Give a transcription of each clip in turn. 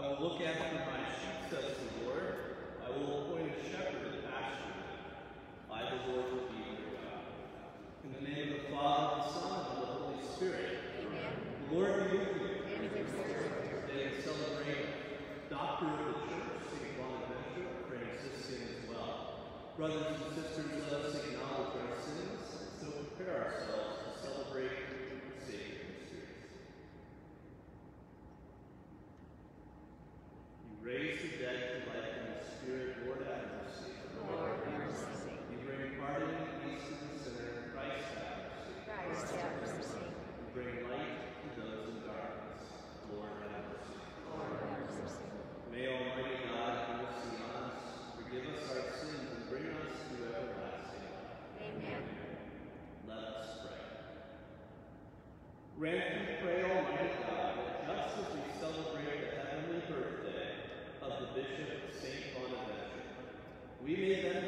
I will look after my sheep, says the Lord. I will appoint a shepherd to pasture. I, the Lord, will be your God. In the name of the Father, the Son, and the Holy Spirit. Amen. The Lord be with you. Today we celebrate Doctor of the Church, St. Bonaventure, Franciscan as well. Brothers and sisters, let us acknowledge our sins and so prepare ourselves Grant and pray, Almighty God, that just as we celebrate the heavenly birthday of the Bishop of St. Bonaventure, we may then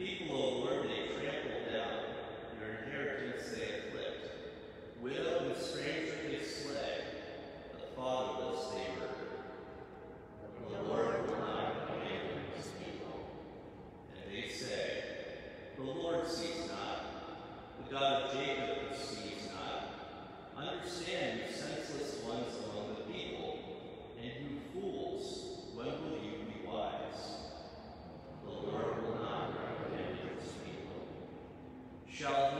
people shall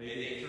Maybe.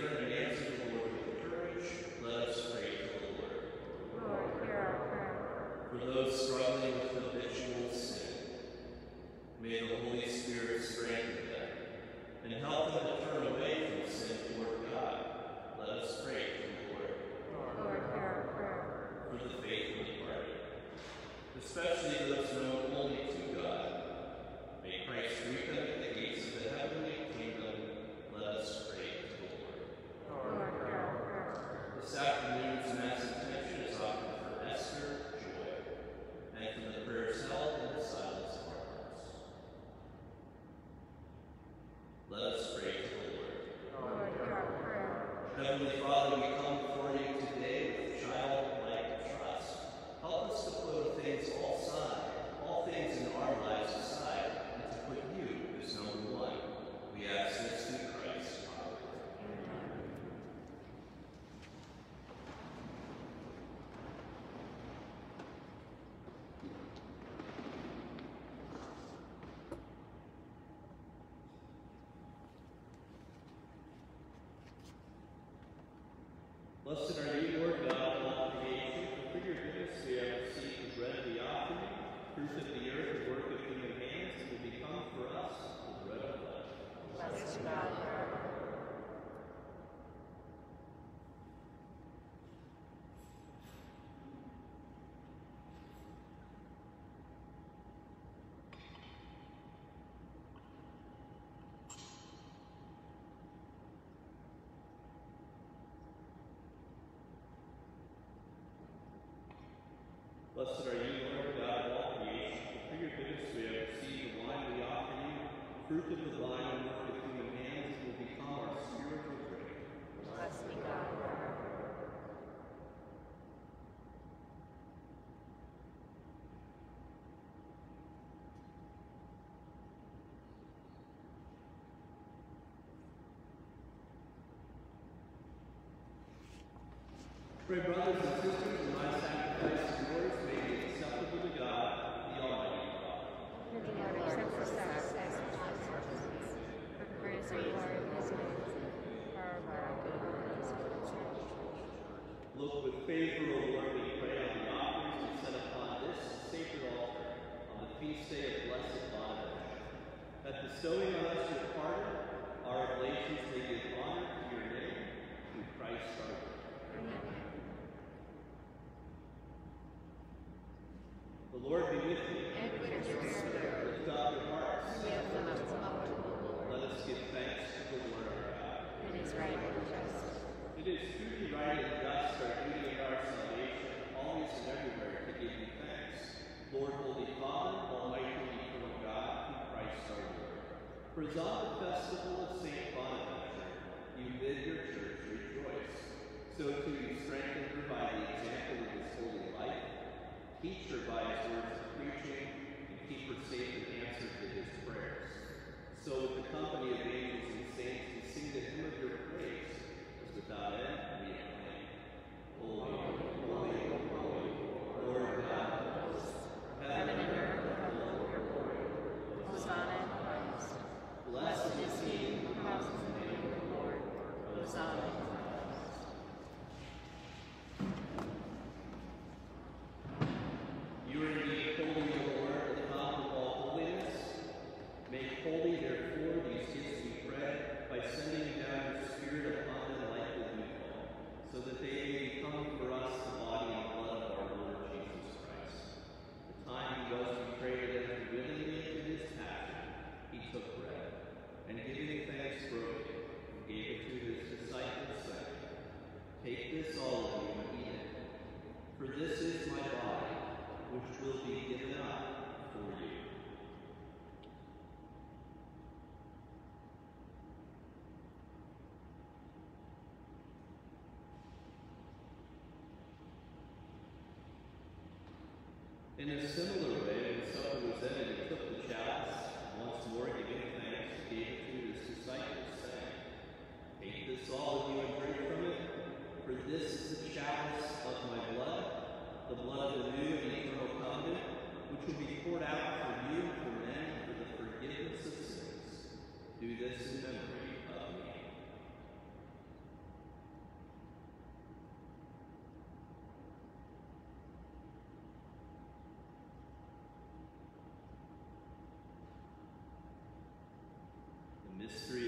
Heavenly Father, we come before you today with childlike trust. Help us to put things all aside, all things in our lives aside, and to put you as number Blessed are you, Lord. fruit the vine and of hands will become our spiritual drink. Blessed be God. Pray, brothers and sisters, my sacrifice is yours. faithful, In a similar way, when supper was ended, he took the chalice, and once more giving thanks, gave it to his disciples, saying, Take this, all of you, and drink from it, for this is the chalice of my blood, the blood of the new and eternal covenant, which will be poured out for you and for many for the forgiveness of sins. Do this in memory of me. The mystery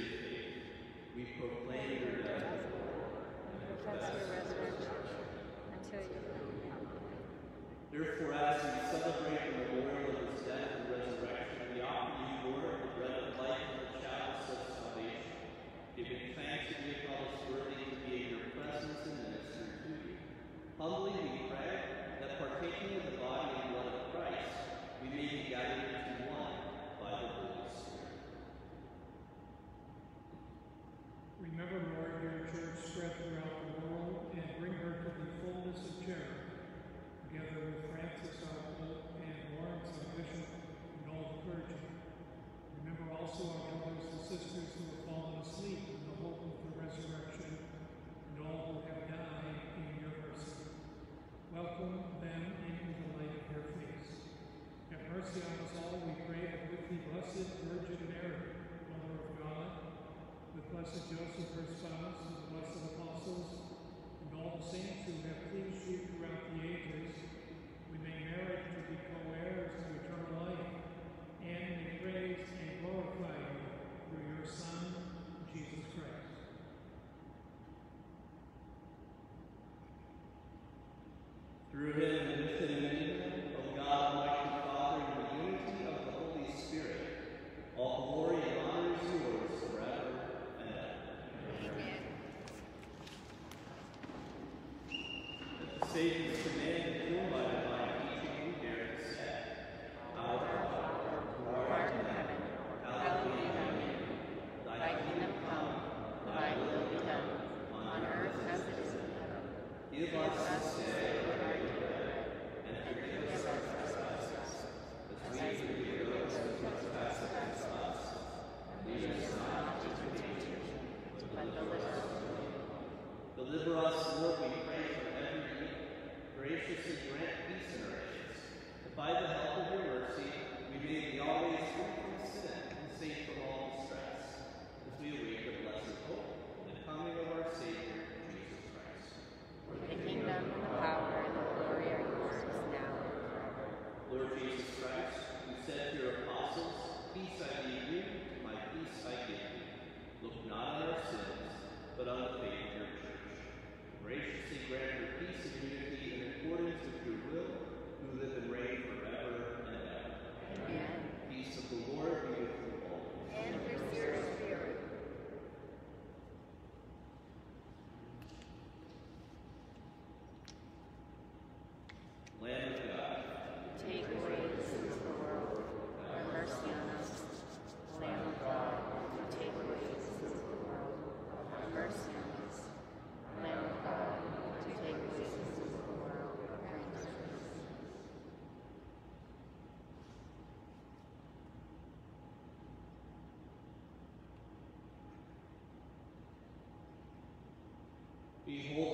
the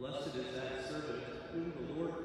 Blessed is that servant whom the Lord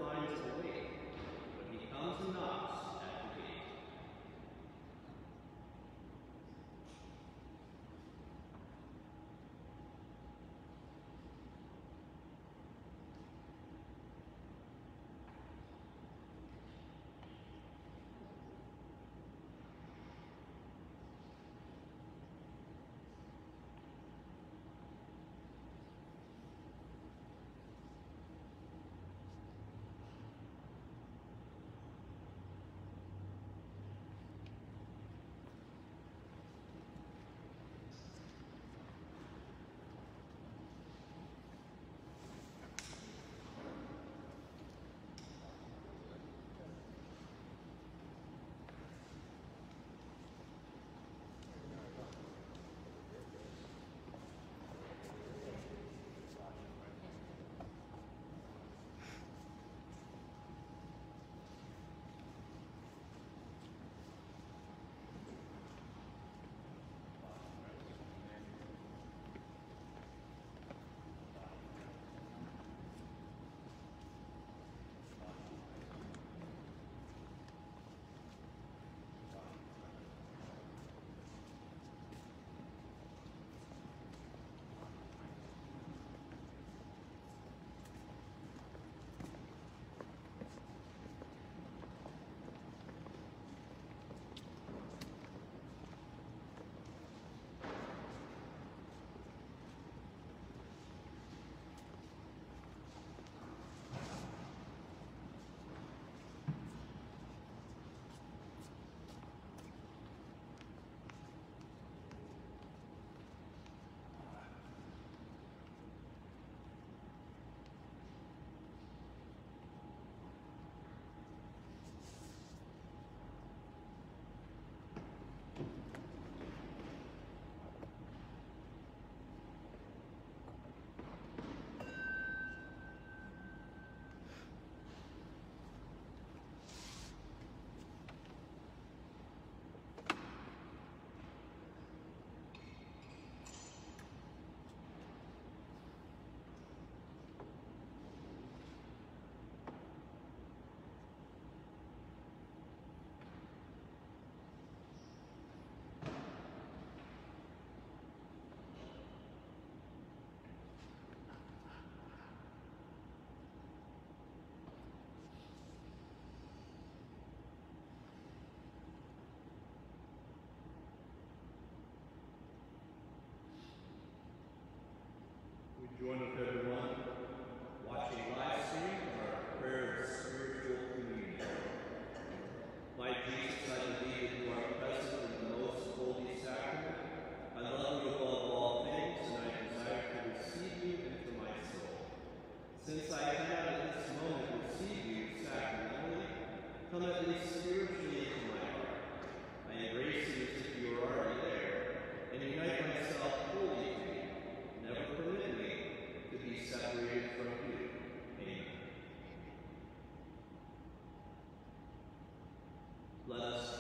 230 let us uh,